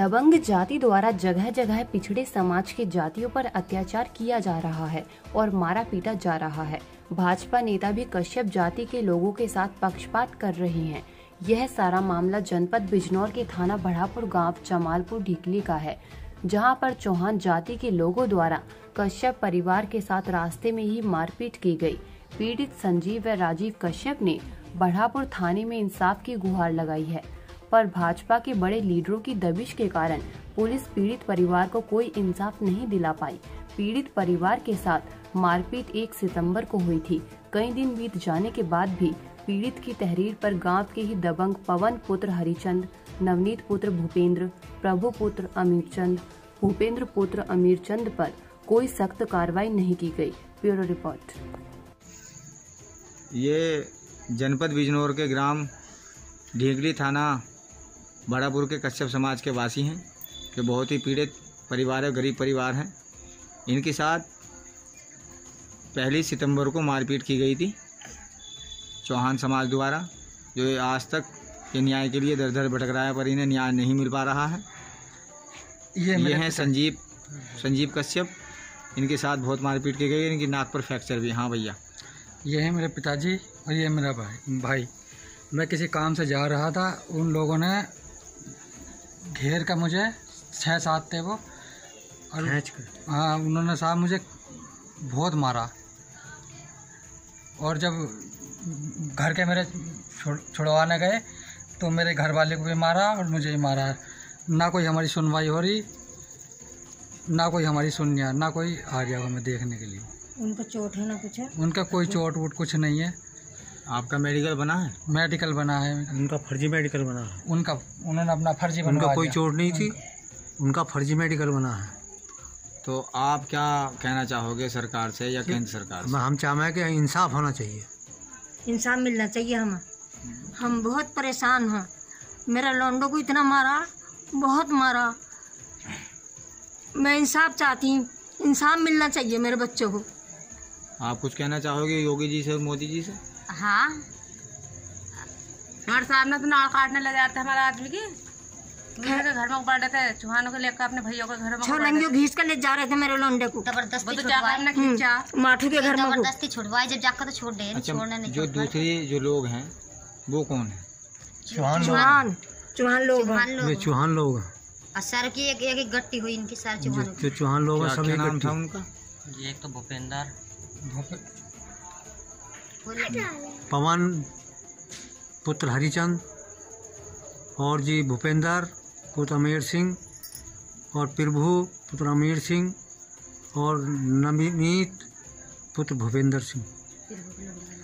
दबंग जाति द्वारा जगह जगह पिछड़े समाज के जातियों पर अत्याचार किया जा रहा है और मारा पीटा जा रहा है। भाजपा नेता भी कश्यप जाति के लोगों के साथ पक्षपात कर रहे हैं। यह सारा मामला जनपद बिजनौर के थाना बढ़ापुर गाँव जमालपुर ढिकली का है, जहाँ पर चौहान जाति के लोगों द्वारा कश्यप परिवार के साथ रास्ते में ही मारपीट की गई। पीड़ित संजीव व राजीव कश्यप ने बढ़ापुर थाने में इंसाफ की गुहार लगाई है। पर भाजपा के बड़े लीडरों की दबिश के कारण पुलिस पीड़ित परिवार को कोई इंसाफ नहीं दिला पाई। पीड़ित परिवार के साथ मारपीट एक सितंबर को हुई थी। कई दिन बीत जाने के बाद भी पीड़ित की तहरीर पर गाँव के ही दबंग पवन पुत्र हरिचंद, नवनीत पुत्र भूपेंद्र, प्रभु पुत्र अमीर चंद भूपेंद्र पुत्र अमीर चंद पर कोई सख्त कार्रवाई नहीं की गई। Bureau report. ये जनपद बिजनौर के ग्राम ढींगली थाना बड़ापुर के कश्यप समाज के वासी हैं जो बहुत ही पीड़ित परिवार है गरीब परिवार हैं। इनके साथ पहली सितंबर को मारपीट की गई थी चौहान समाज द्वारा जो आज तक ये न्याय के लिए दर दर भटक रहा है पर इन्हें न्याय नहीं मिल पा रहा है। ये ये हैं संजीव संजीव कश्यप। इनके साथ बहुत मारपीट की गई इनकी नाक पर फ्रैक्चर भी हाँ भैया। ये है मेरे पिताजी और ये मेरा भाई। भाई मैं किसी काम से जा रहा था उन लोगों ने घेर का मुझे छः सात थे वो। और हाँ उन्होंने साहब मुझे बहुत मारा। और जब घर के मेरे छुड़ छुड़वाने गए तो मेरे घर वाले को भी मारा और मुझे भी मारा। ना कोई हमारी सुनवाई हो रही ना कोई हमारी सुनिया ना कोई आ गया हमें देखने के लिए। उनको चोट है ना कुछ? है उनका कोई चोट वोट कुछ नहीं है। आपका मेडिकल बना है? मेडिकल बना है। उनका फर्जी मेडिकल बना है। उनका उन्होंने अपना फर्जी उनका कोई चोट नहीं थी उनका फर्जी मेडिकल बना है। तो आप क्या कहना चाहोगे सरकार से या केंद्र सरकार से? हम हम चाह हैं कि इंसाफ होना चाहिए। इंसाफ मिलना चाहिए हमें। हम बहुत परेशान हैं। मेरा लौंडो को इतना मारा बहुत मारा। मैं इंसाफ चाहती हूँ। इंसाफ मिलना चाहिए मेरे बच्चों को। आप कुछ कहना चाहोगे योगी जी से और मोदी जी से? हाँ। हमारे सामने तो नाड़ काटने लग जाते हमारे आदमी की। घर में पड़ रहे थे चुहानों को लेकर अपने भैया के घर में लंगियों कर ले जा रहे थे मेरे लौंडे को। ज़बरदस्ती तो खींचा हम्म, माठू के घर में ज़बरदस्ती छुड़वाए जब जाकर तो छोड़ दे अच्छा छोड़ने नहीं जो दूसरे जो लोग हैं वो कौन है? चौहान चौहान चौहान लोग हैं। चौहान लोग। चौहान लोग सर की एक एक गट्टी हुई इनकी सर चौहानों चौहान लोग हैं सभी नाम था उनका? एक तो भूपेंद्र। पवन पुत्र हरिचंद और जी भूपेंद्र पुत्र अमीर सिंह और प्रभु पुत्र अमीर सिंह और नवनीत पुत्र भूपेंद्र सिंह।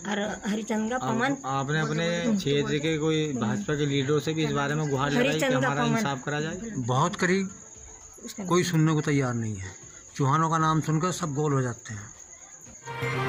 और हरिचंद का पवन। आपने अपने क्षेत्र के कोई भाजपा के लीडरों से भी इस बारे में गुहार लगाई कि हमारा इंसाफ करा जाए? बहुत करीब। कोई सुनने को तैयार नहीं है। चौहानों का नाम सुनकर सब गोल हो जाते हैं। Thank you.